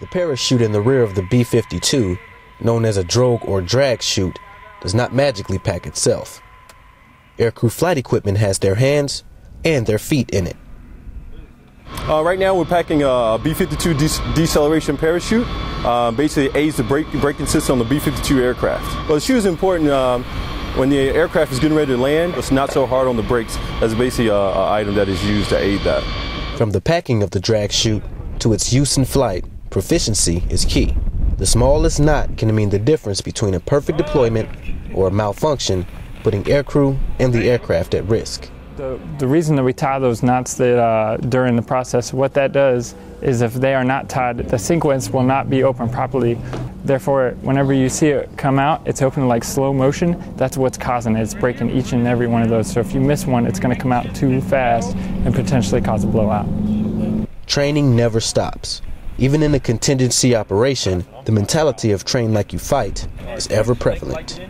The parachute in the rear of the B 52, known as a drogue or drag chute, does not magically pack itself. Aircrew flight equipment has their hands and their feet in it. Uh, right now, we're packing a B 52 de- deceleration parachute. Uh, basically, aids the brake- braking system on the B 52 aircraft. Well, the chute is important. Um, when the aircraft is getting ready to land, it's not so hard on the brakes. That's basically an item that is used to aid that. From the packing of the drag chute to its use in flight, proficiency is key. The smallest knot can mean the difference between a perfect deployment or a malfunction, putting aircrew and the aircraft at risk. The, the reason that we tie those knots that uh, during the process, what that does is if they are not tied, the sequence will not be open properly. Therefore, whenever you see it come out, it's open like slow motion. That's what's causing it. It's breaking each and every one of those. So if you miss one, it's going to come out too fast and potentially cause a blowout. Training never stops. Even in a contingency operation, the mentality of train like you fight is ever prevalent.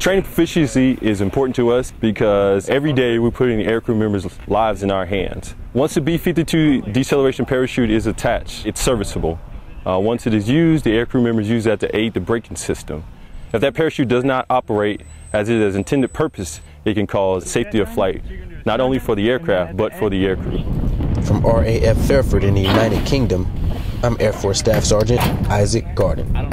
Training proficiency is important to us because every day we're putting aircrew members' lives in our hands. Once the B-52 deceleration parachute is attached, it's serviceable. Uh, once it is used, the aircrew members use that to aid the braking system. If that parachute does not operate as it is intended purpose, it can cause safety of flight, not only for the aircraft, but for the aircrew. From RAF Fairford in the United Kingdom, I'm Air Force Staff Sergeant Isaac Garden.